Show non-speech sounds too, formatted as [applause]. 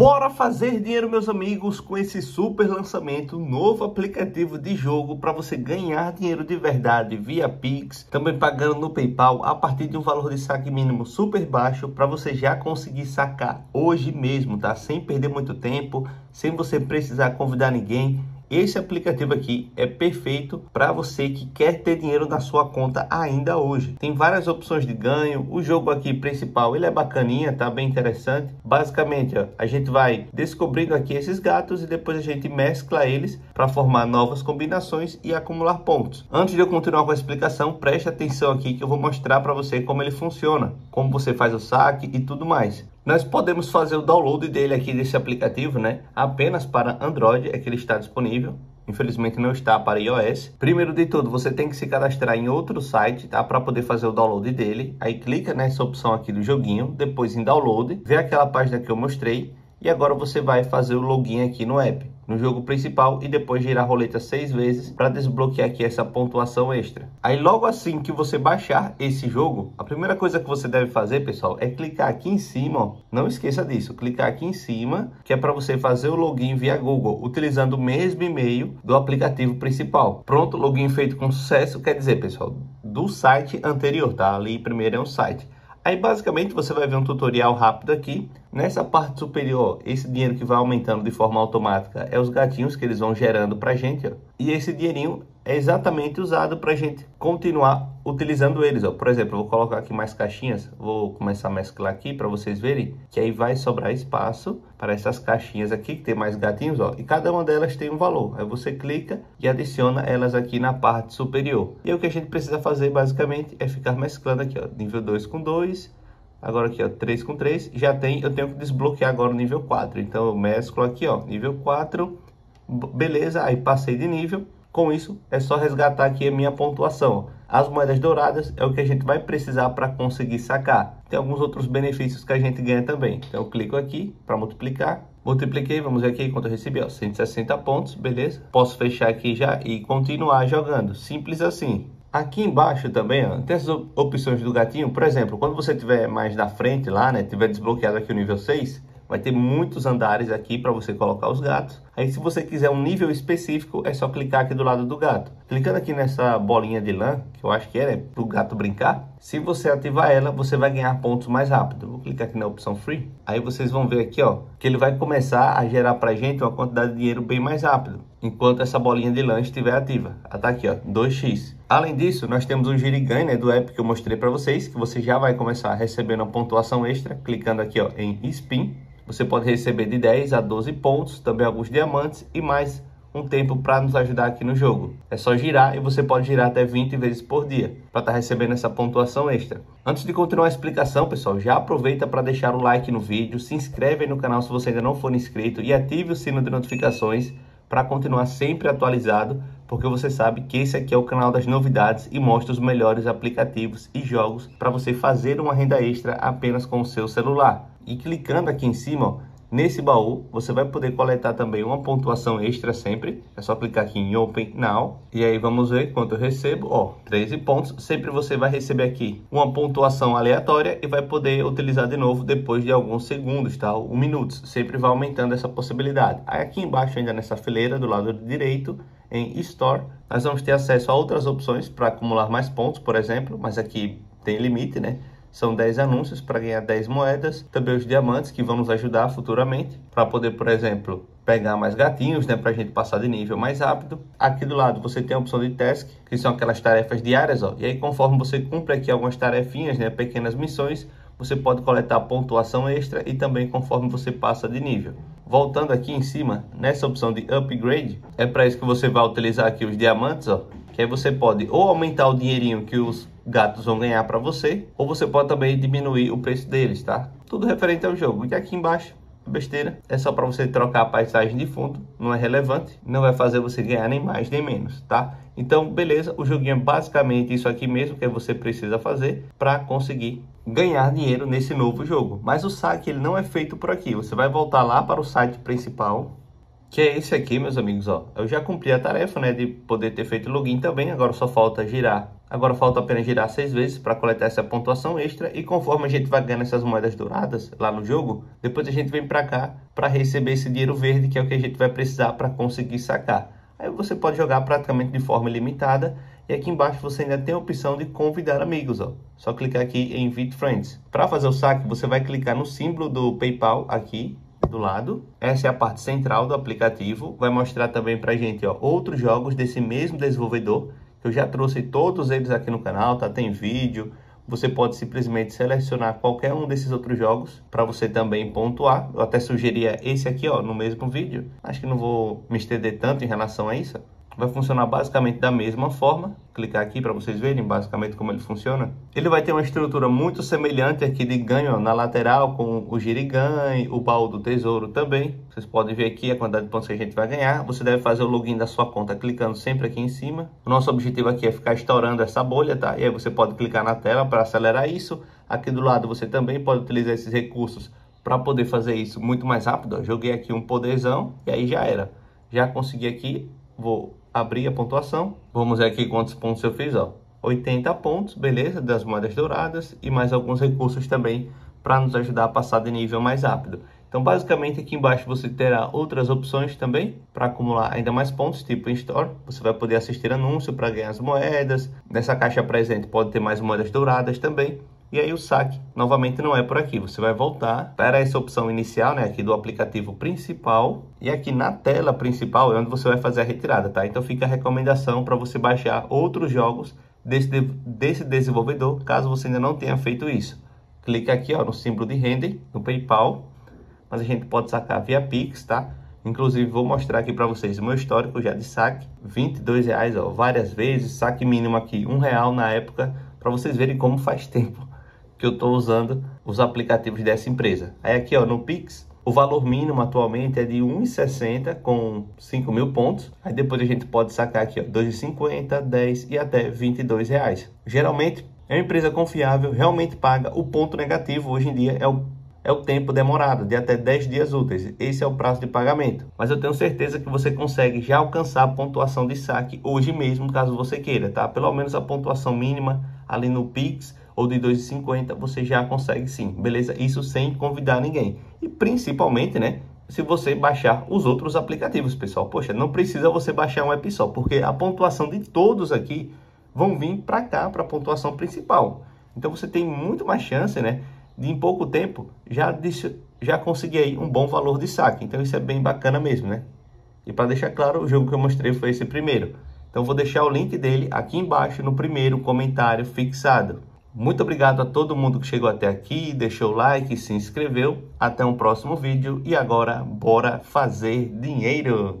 Bora fazer dinheiro, meus amigos, com esse super lançamento, novo aplicativo de jogo para você ganhar dinheiro de verdade via Pix, também pagando no PayPal a partir de um valor de saque mínimo super baixo para você já conseguir sacar hoje mesmo, tá? Sem perder muito tempo, sem você precisar convidar ninguém esse aplicativo aqui é perfeito para você que quer ter dinheiro na sua conta ainda hoje. Tem várias opções de ganho. O jogo aqui principal, ele é bacaninha, tá bem interessante. Basicamente, ó, a gente vai descobrindo aqui esses gatos e depois a gente mescla eles para formar novas combinações e acumular pontos. Antes de eu continuar com a explicação, preste atenção aqui que eu vou mostrar para você como ele funciona, como você faz o saque e tudo mais. Nós podemos fazer o download dele aqui desse aplicativo, né? Apenas para Android é que ele está disponível. Infelizmente não está para iOS. Primeiro de tudo, você tem que se cadastrar em outro site, tá? Para poder fazer o download dele. Aí clica nessa opção aqui do joguinho, depois em download, vê aquela página que eu mostrei e agora você vai fazer o login aqui no app no jogo principal e depois girar a roleta seis vezes para desbloquear aqui essa pontuação extra. Aí logo assim que você baixar esse jogo, a primeira coisa que você deve fazer, pessoal, é clicar aqui em cima, ó. não esqueça disso, clicar aqui em cima, que é para você fazer o login via Google, utilizando o mesmo e-mail do aplicativo principal. Pronto, login feito com sucesso, quer dizer, pessoal, do site anterior, tá? Ali primeiro é um site. Aí basicamente você vai ver um tutorial rápido aqui. Nessa parte superior, esse dinheiro que vai aumentando de forma automática é os gatinhos que eles vão gerando pra gente, ó. E esse dinheirinho é exatamente usado para a gente continuar utilizando eles. Ó. Por exemplo, vou colocar aqui mais caixinhas, vou começar a mesclar aqui para vocês verem que aí vai sobrar espaço para essas caixinhas aqui, que tem mais gatinhos, ó, e cada uma delas tem um valor. Aí você clica e adiciona elas aqui na parte superior. E o que a gente precisa fazer basicamente é ficar mesclando aqui, ó, nível 2 com 2, agora aqui, ó, 3 com 3, já tem, eu tenho que desbloquear agora o nível 4. Então eu mesclo aqui, ó, nível 4, beleza, aí passei de nível com isso, é só resgatar aqui a minha pontuação. As moedas douradas é o que a gente vai precisar para conseguir sacar. Tem alguns outros benefícios que a gente ganha também. Então, eu clico aqui para multiplicar. Multipliquei, vamos ver aqui quanto eu recebi, ó, 160 pontos, beleza? Posso fechar aqui já e continuar jogando. Simples assim. Aqui embaixo também, ó, tem as opções do gatinho. Por exemplo, quando você tiver mais na frente lá, né, tiver desbloqueado aqui o nível 6, Vai ter muitos andares aqui para você colocar os gatos. Aí se você quiser um nível específico, é só clicar aqui do lado do gato. Clicando aqui nessa bolinha de lã, que eu acho que é, né, para o gato brincar. Se você ativar ela, você vai ganhar pontos mais rápido. Vou clicar aqui na opção Free. Aí vocês vão ver aqui, ó, que ele vai começar a gerar para gente uma quantidade de dinheiro bem mais rápido. Enquanto essa bolinha de lã estiver ativa. Ela tá aqui, ó, 2x. Além disso, nós temos um giriganho, né, do app que eu mostrei para vocês, que você já vai começar recebendo uma pontuação extra, clicando aqui, ó, em Spin. Você pode receber de 10 a 12 pontos, também alguns diamantes e mais um tempo para nos ajudar aqui no jogo. É só girar e você pode girar até 20 vezes por dia para estar tá recebendo essa pontuação extra. Antes de continuar a explicação, pessoal, já aproveita para deixar o like no vídeo, se inscreve no canal se você ainda não for inscrito e ative o sino de notificações para continuar sempre atualizado, porque você sabe que esse aqui é o canal das novidades e mostra os melhores aplicativos e jogos para você fazer uma renda extra apenas com o seu celular. E clicando aqui em cima, ó, nesse baú, você vai poder coletar também uma pontuação extra sempre. É só clicar aqui em Open Now. E aí vamos ver quanto eu recebo. Ó, 13 pontos. Sempre você vai receber aqui uma pontuação aleatória e vai poder utilizar de novo depois de alguns segundos, tá? Um minutos. Sempre vai aumentando essa possibilidade. Aqui embaixo, ainda nessa fileira do lado direito, em Store, nós vamos ter acesso a outras opções para acumular mais pontos, por exemplo. Mas aqui tem limite, né? São 10 anúncios para ganhar 10 moedas. Também os diamantes que vão nos ajudar futuramente para poder, por exemplo, pegar mais gatinhos, né, para a gente passar de nível mais rápido. Aqui do lado você tem a opção de task, que são aquelas tarefas diárias, ó. E aí conforme você cumpre aqui algumas tarefinhas, né, pequenas missões, você pode coletar pontuação extra e também conforme você passa de nível. Voltando aqui em cima, nessa opção de upgrade, é para isso que você vai utilizar aqui os diamantes, ó. Que aí você pode ou aumentar o dinheirinho que os gatos vão ganhar para você, ou você pode também diminuir o preço deles, tá? Tudo referente ao jogo. E aqui embaixo, besteira, é só para você trocar a paisagem de fundo, não é relevante, não vai fazer você ganhar nem mais nem menos, tá? Então, beleza, o joguinho é basicamente isso aqui mesmo que você precisa fazer para conseguir ganhar dinheiro nesse novo jogo. Mas o saque ele não é feito por aqui, você vai voltar lá para o site principal, que é esse aqui, meus amigos, ó. Eu já cumpri a tarefa, né, de poder ter feito login também, agora só falta girar Agora falta apenas girar seis vezes para coletar essa pontuação extra e conforme a gente vai ganhando essas moedas douradas lá no jogo, depois a gente vem para cá para receber esse dinheiro verde que é o que a gente vai precisar para conseguir sacar. Aí você pode jogar praticamente de forma ilimitada e aqui embaixo você ainda tem a opção de convidar amigos, ó. Só clicar aqui em Invite Friends. Para fazer o saque, você vai clicar no símbolo do PayPal aqui do lado. Essa é a parte central do aplicativo. Vai mostrar também para gente ó, outros jogos desse mesmo desenvolvedor. Que eu já trouxe todos eles aqui no canal, tá? Tem vídeo. Você pode simplesmente selecionar qualquer um desses outros jogos para você também pontuar. Eu até sugeria esse aqui ó, no mesmo vídeo. Acho que não vou me estender tanto em relação a isso vai funcionar basicamente da mesma forma. Clicar aqui para vocês verem basicamente como ele funciona. Ele vai ter uma estrutura muito semelhante aqui de ganho na lateral com o giriganhe, o baú do tesouro também. Vocês podem ver aqui a quantidade de pontos que a gente vai ganhar. Você deve fazer o login da sua conta clicando sempre aqui em cima. O nosso objetivo aqui é ficar estourando essa bolha, tá? E aí você pode clicar na tela para acelerar isso. Aqui do lado você também pode utilizar esses recursos para poder fazer isso muito mais rápido. joguei aqui um poderzão e aí já era. Já consegui aqui, vou abrir a pontuação. Vamos ver aqui quantos pontos eu fiz, ó. 80 pontos, beleza, das moedas douradas e mais alguns recursos também para nos ajudar a passar de nível mais rápido. Então, basicamente, aqui embaixo você terá outras opções também para acumular ainda mais pontos, tipo em Store. Você vai poder assistir anúncio para ganhar as moedas. Nessa caixa presente pode ter mais moedas douradas também. E aí o saque novamente não é por aqui. Você vai voltar para essa opção inicial, né, aqui do aplicativo principal. E aqui na tela principal é onde você vai fazer a retirada, tá? Então fica a recomendação para você baixar outros jogos desse, desse desenvolvedor, caso você ainda não tenha feito isso. Clique aqui ó, no símbolo de render, no PayPal. Mas a gente pode sacar via Pix, tá? Inclusive, vou mostrar aqui para vocês o meu histórico já de saque. 22 reais, ó, várias vezes. Saque mínimo aqui, um real na época. Para vocês verem como faz [laughs] tempo que eu estou usando os aplicativos dessa empresa. Aí aqui ó, no Pix, o valor mínimo atualmente é de 1,60 com 5 mil pontos. Aí depois a gente pode sacar aqui ó, 2,50, 10 e até 22 reais. Geralmente é uma empresa confiável, realmente paga. O ponto negativo hoje em dia é o é o tempo demorado, de até 10 dias úteis. Esse é o prazo de pagamento. Mas eu tenho certeza que você consegue já alcançar a pontuação de saque hoje mesmo, caso você queira, tá? Pelo menos a pontuação mínima ali no Pix ou de 2,50 você já consegue sim, beleza? Isso sem convidar ninguém. E principalmente, né? Se você baixar os outros aplicativos, pessoal. Poxa, não precisa você baixar um app só, porque a pontuação de todos aqui vão vir para cá, para a pontuação principal. Então você tem muito mais chance, né? De em pouco tempo já, já conseguir aí um bom valor de saque. Então isso é bem bacana mesmo, né? E para deixar claro, o jogo que eu mostrei foi esse primeiro. Então vou deixar o link dele aqui embaixo no primeiro comentário fixado. Muito obrigado a todo mundo que chegou até aqui, deixou o like, se inscreveu. Até um próximo vídeo e agora bora fazer dinheiro!